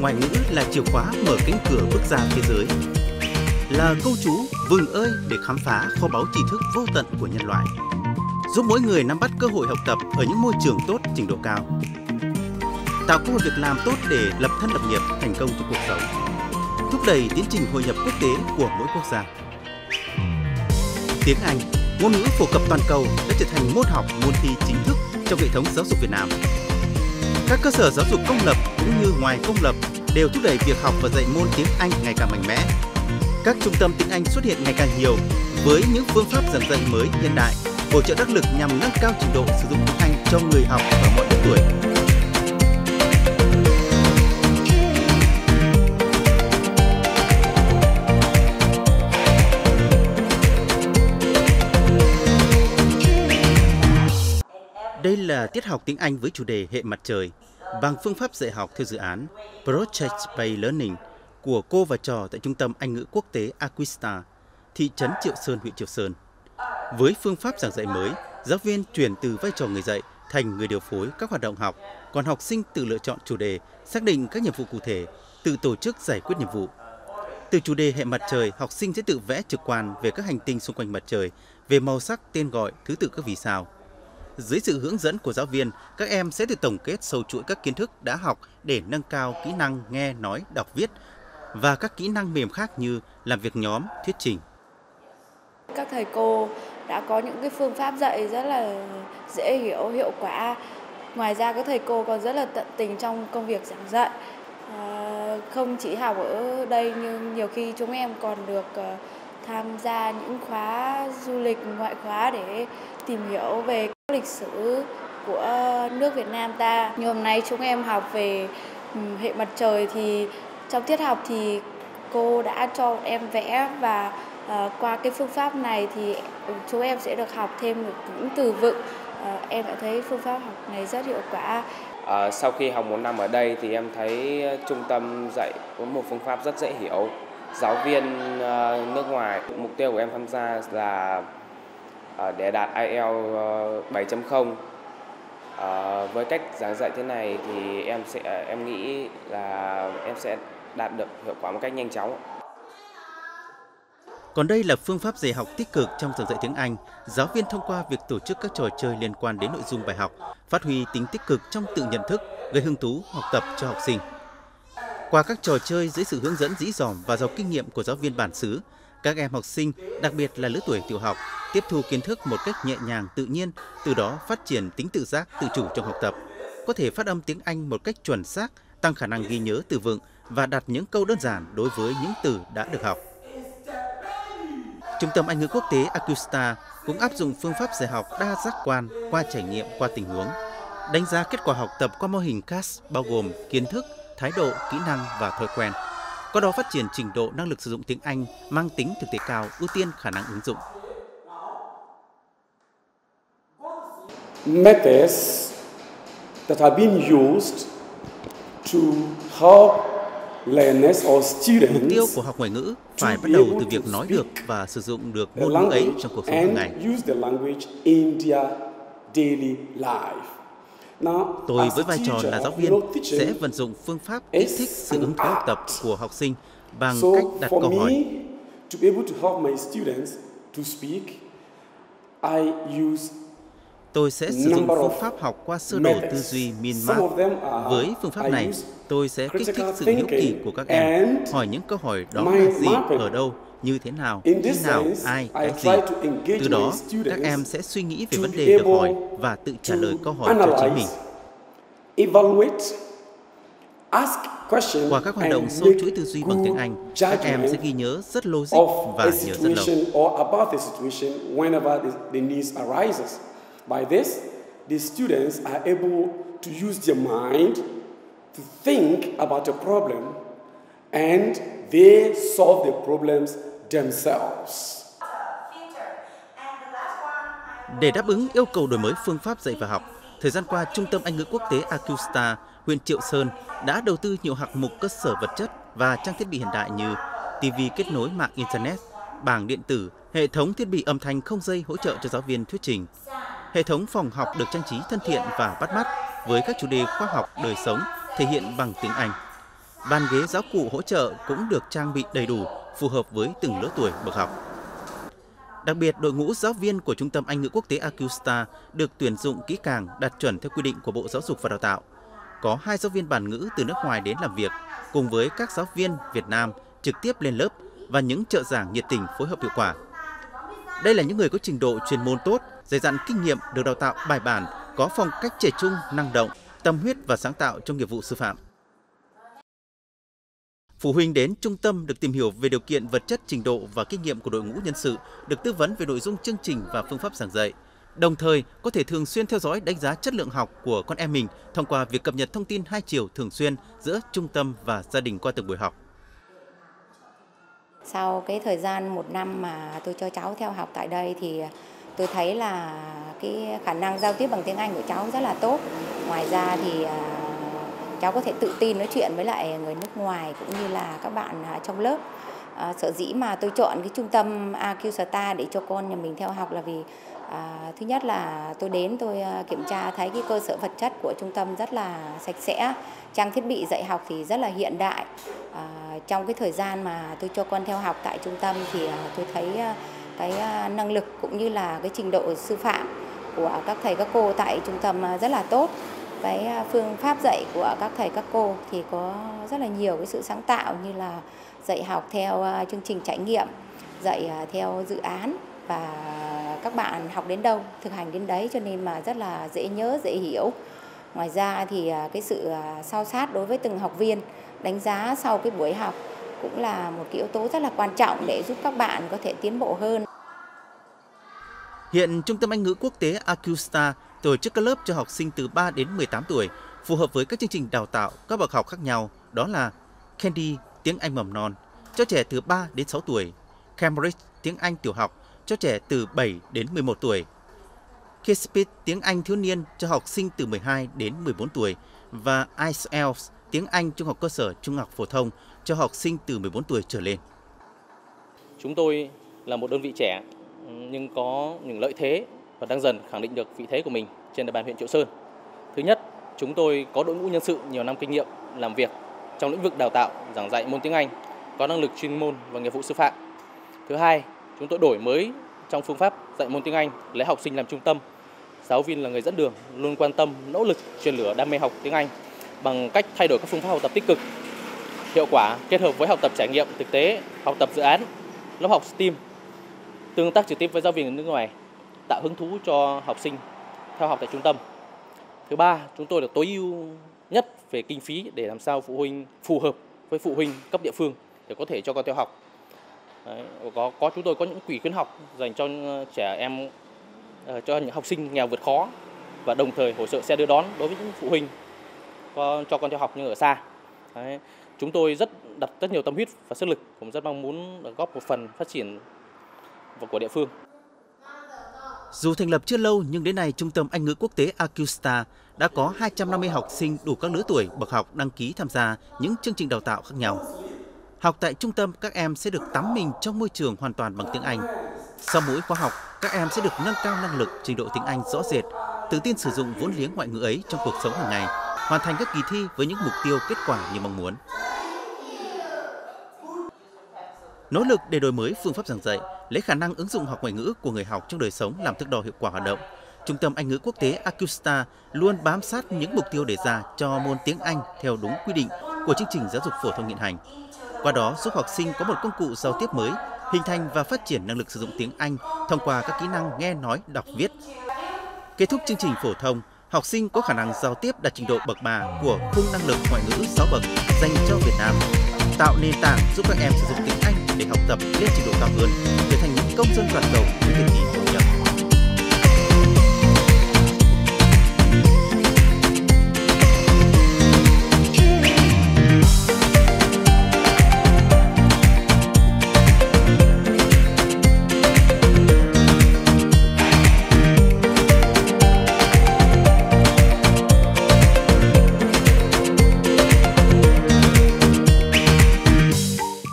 ngoại ngữ là chìa khóa mở cánh cửa bước ra thế giới. Là câu chú vừng ơi để khám phá kho báu tri thức vô tận của nhân loại. Giúp mỗi người nắm bắt cơ hội học tập ở những môi trường tốt, trình độ cao. Tạo cơ hội việc làm tốt để lập thân lập nghiệp thành công trong cuộc sống. Thúc đẩy tiến trình hội nhập quốc tế của mỗi quốc gia. Tiếng Anh, ngôn ngữ phổ cập toàn cầu đã trở thành môn học môn thi chính thức trong hệ thống giáo dục Việt Nam. Các cơ sở giáo dục công lập cũng như ngoài công lập đều thúc đẩy việc học và dạy môn tiếng Anh ngày càng mạnh mẽ. Các trung tâm tiếng Anh xuất hiện ngày càng nhiều với những phương pháp giảng dạy mới hiện đại, hỗ trợ đắc lực nhằm nâng cao trình độ sử dụng tiếng Anh cho người học ở mọi độ tuổi. Đây là tiết học tiếng Anh với chủ đề hệ mặt trời bằng phương pháp dạy học theo dự án Project Based Learning của cô và trò tại Trung tâm Anh ngữ quốc tế Aquista, thị trấn Triệu Sơn, huyện Triệu Sơn. Với phương pháp giảng dạy mới, giáo viên chuyển từ vai trò người dạy thành người điều phối các hoạt động học, còn học sinh tự lựa chọn chủ đề, xác định các nhiệm vụ cụ thể, tự tổ chức giải quyết nhiệm vụ. Từ chủ đề hệ mặt trời, học sinh sẽ tự vẽ trực quan về các hành tinh xung quanh mặt trời, về màu sắc, tên gọi, thứ tự các vì sao. Dưới sự hướng dẫn của giáo viên, các em sẽ được tổng kết sâu chuỗi các kiến thức đã học để nâng cao kỹ năng nghe, nói, đọc, viết và các kỹ năng mềm khác như làm việc nhóm, thuyết trình. Các thầy cô đã có những cái phương pháp dạy rất là dễ hiểu, hiệu quả. Ngoài ra các thầy cô còn rất là tận tình trong công việc giảng dạy. À, không chỉ học ở đây nhưng nhiều khi chúng em còn được ờ, tham gia những khóa du lịch ngoại khóa để tìm hiểu về lịch sử của nước Việt Nam ta. Như hôm nay chúng em học về ừ, hệ mặt trời thì trong tiết học thì cô đã cho em vẽ và uh, qua cái phương pháp này thì chúng em sẽ được học thêm những từ vựng. Uh, em đã thấy phương pháp học này rất hiệu quả. À, sau khi học một năm ở đây thì em thấy trung tâm dạy có một phương pháp rất dễ hiểu. Giáo viên uh, nước ngoài, mục tiêu của em tham gia là Ờ, để đạt IELTS 7.0 À, với cách giảng dạy thế này thì em sẽ ờ, em nghĩ là em sẽ đạt được hiệu quả một cách nhanh chóng. Còn đây là phương pháp dạy học tích cực trong giảng dạy tiếng Anh. Giáo viên thông qua việc tổ chức các trò chơi liên quan đến nội dung bài học, phát huy tính tích cực trong tự nhận thức, gây hứng thú học tập cho học sinh. Qua các trò chơi dưới sự hướng dẫn dĩ dỏm và giàu kinh nghiệm của giáo viên bản xứ, các em học sinh, đặc biệt là lứa tuổi tiểu học, tiếp thu kiến thức một cách nhẹ nhàng, tự nhiên, từ đó phát triển tính tự giác, tự chủ trong học tập, có thể phát âm tiếng Anh một cách chuẩn xác, tăng khả năng ghi nhớ từ vựng và đặt những câu đơn giản đối với những từ đã được học. Trung tâm Anh ngữ quốc tế Acusta cũng áp dụng phương pháp dạy học đa giác quan qua trải nghiệm qua tình huống, đánh giá kết quả học tập qua mô hình CAS bao gồm kiến thức, thái độ, kỹ năng và thói quen. Qua đó phát triển trình độ năng lực sử dụng tiếng Anh mang tính thực tế cao, ưu tiên khả năng ứng dụng. Methods that have been used to help learners or students Mục tiêu của học ngoại ngữ phải bắt đầu từ việc nói được và sử dụng được ngôn ngữ ấy trong cuộc sống hàng ngày. use the language in their daily life. Tôi với vai trò là giáo viên sẽ vận dụng phương pháp kích thích sự ứng thú học tập của học sinh bằng cách đặt câu hỏi. Tôi sẽ sử dụng phương pháp học qua sơ đồ tư duy Minmap. Với phương pháp này, tôi sẽ kích thích sự hiếu kỳ của các em, hỏi những câu hỏi đó là gì, ở đâu, như thế nào, khi nào, ai, cái gì. Từ đó, các em sẽ suy nghĩ về vấn đề được hỏi và tự trả lời câu hỏi cho chính mình. Qua các hoạt động sâu chuỗi tư duy bằng tiếng Anh, các em sẽ ghi nhớ rất logic và nhớ rất lâu. By this, the students are able to use their mind to think about a problem and they solve the problems themselves. Để đáp ứng yêu cầu đổi mới phương pháp dạy và học, thời gian qua Trung tâm Anh ngữ quốc tế Acusta, huyện Triệu Sơn đã đầu tư nhiều hạng mục cơ sở vật chất và trang thiết bị hiện đại như TV kết nối mạng Internet, bảng điện tử, hệ thống thiết bị âm thanh không dây hỗ trợ cho giáo viên thuyết trình. Hệ thống phòng học được trang trí thân thiện và bắt mắt với các chủ đề khoa học, đời sống thể hiện bằng tiếng Anh. bàn ghế giáo cụ hỗ trợ cũng được trang bị đầy đủ, phù hợp với từng lứa tuổi bậc học. Đặc biệt, đội ngũ giáo viên của Trung tâm Anh ngữ quốc tế Acusta được tuyển dụng kỹ càng, đạt chuẩn theo quy định của Bộ Giáo dục và Đào tạo. Có hai giáo viên bản ngữ từ nước ngoài đến làm việc, cùng với các giáo viên Việt Nam trực tiếp lên lớp và những trợ giảng nhiệt tình phối hợp hiệu quả. Đây là những người có trình độ chuyên môn tốt, dày dặn kinh nghiệm được đào tạo bài bản, có phong cách trẻ trung, năng động, tâm huyết và sáng tạo trong nghiệp vụ sư phạm. Phụ huynh đến trung tâm được tìm hiểu về điều kiện vật chất, trình độ và kinh nghiệm của đội ngũ nhân sự, được tư vấn về nội dung chương trình và phương pháp giảng dạy. Đồng thời, có thể thường xuyên theo dõi đánh giá chất lượng học của con em mình thông qua việc cập nhật thông tin hai chiều thường xuyên giữa trung tâm và gia đình qua từng buổi học. Sau cái thời gian một năm mà tôi cho cháu theo học tại đây thì tôi thấy là cái khả năng giao tiếp bằng tiếng Anh của cháu rất là tốt. Ngoài ra thì à, cháu có thể tự tin nói chuyện với lại người nước ngoài cũng như là các bạn trong lớp. À, sở dĩ mà tôi chọn cái trung tâm AQ Star để cho con nhà mình theo học là vì à, thứ nhất là tôi đến tôi à, kiểm tra thấy cái cơ sở vật chất của trung tâm rất là sạch sẽ, trang thiết bị dạy học thì rất là hiện đại. À, trong cái thời gian mà tôi cho con theo học tại trung tâm thì à, tôi thấy à, cái à, năng lực cũng như là cái trình độ sư phạm của các thầy, các cô tại trung tâm à, rất là tốt cái à, phương pháp dạy của các thầy, các cô thì có rất là nhiều cái sự sáng tạo như là dạy học theo chương trình trải nghiệm, dạy theo dự án và các bạn học đến đâu, thực hành đến đấy cho nên mà rất là dễ nhớ, dễ hiểu ngoài ra thì cái sự sao sát đối với từng học viên, đánh giá sau cái buổi học cũng là một cái yếu tố rất là quan trọng để giúp các bạn có thể tiến bộ hơn. Hiện Trung tâm Anh ngữ quốc tế Acusta tổ chức các lớp cho học sinh từ 3 đến 18 tuổi, phù hợp với các chương trình đào tạo các bậc học khác nhau, đó là Candy tiếng Anh mầm non cho trẻ từ 3 đến 6 tuổi, Cambridge tiếng Anh tiểu học cho trẻ từ 7 đến 11 tuổi, Kisspit tiếng Anh thiếu niên cho học sinh từ 12 đến 14 tuổi và IELTS tiếng Anh trung học cơ sở trung học phổ thông cho học sinh từ 14 tuổi trở lên. Chúng tôi là một đơn vị trẻ nhưng có những lợi thế và đang dần khẳng định được vị thế của mình trên địa bàn huyện Triệu Sơn. Thứ nhất, chúng tôi có đội ngũ nhân sự nhiều năm kinh nghiệm làm việc trong lĩnh vực đào tạo, giảng dạy môn tiếng Anh, có năng lực chuyên môn và nghiệp vụ sư phạm. Thứ hai, chúng tôi đổi mới trong phương pháp dạy môn tiếng Anh, lấy học sinh làm trung tâm. Giáo viên là người dẫn đường, luôn quan tâm, nỗ lực truyền lửa đam mê học tiếng Anh bằng cách thay đổi các phương pháp học tập tích cực, hiệu quả kết hợp với học tập trải nghiệm thực tế, học tập dự án, lớp học STEAM, tương tác trực tiếp với giáo viên ở nước ngoài tạo hứng thú cho học sinh theo học tại trung tâm. Thứ ba, chúng tôi được tối ưu nhất về kinh phí để làm sao phụ huynh phù hợp với phụ huynh cấp địa phương để có thể cho con theo học. Đấy, có có chúng tôi có những quỹ khuyến học dành cho ờ, trẻ em ờ, cho những học sinh nghèo vượt khó và đồng thời hỗ trợ xe đưa đón đối với những phụ huynh có, cho con theo học nhưng ở xa. Đấy, chúng tôi rất đặt rất nhiều tâm huyết và sức lực cũng rất mong muốn góp một phần phát triển và của địa phương. Dù thành lập chưa lâu nhưng đến nay Trung tâm Anh ngữ quốc tế Acusta đã có 250 học sinh đủ các lứa tuổi bậc học đăng ký tham gia những chương trình đào tạo khác nhau. Học tại trung tâm, các em sẽ được tắm mình trong môi trường hoàn toàn bằng tiếng Anh. Sau mỗi khóa học, các em sẽ được nâng cao năng lực, trình độ tiếng Anh rõ rệt, tự tin sử dụng vốn liếng ngoại ngữ ấy trong cuộc sống hàng ngày, hoàn thành các kỳ thi với những mục tiêu kết quả như mong muốn. Nỗ lực để đổi mới phương pháp giảng dạy, lấy khả năng ứng dụng học ngoại ngữ của người học trong đời sống làm thước đo hiệu quả hoạt động. Trung tâm Anh ngữ quốc tế Acusta luôn bám sát những mục tiêu đề ra cho môn tiếng Anh theo đúng quy định của chương trình giáo dục phổ thông hiện hành. Qua đó giúp học sinh có một công cụ giao tiếp mới, hình thành và phát triển năng lực sử dụng tiếng Anh thông qua các kỹ năng nghe nói, đọc, viết. Kết thúc chương trình phổ thông, học sinh có khả năng giao tiếp đạt trình độ bậc 3 của khung năng lực ngoại ngữ 6 bậc dành cho Việt Nam, tạo nền tảng giúp các em sử dụng tiếng để học tập lên trình độ cao hơn, trở thành những công dân toàn cầu của thiện nghị